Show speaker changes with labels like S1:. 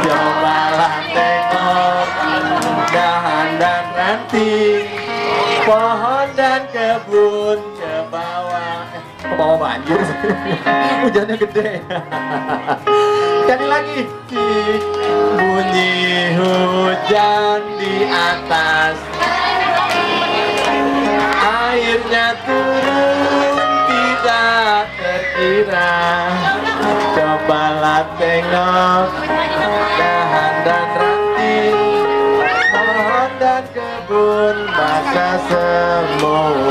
S1: Cobalah tengok dahan dan ranting Pohon dan kebun ke bawah. Eh, Ke bawah banjir? Hujannya gede. Sekali lagi. Bunyi hujan di atas. Airnya turun tidak terkira Cobalah tengok. Dahan dan ranting Pohon dan kebun basah semua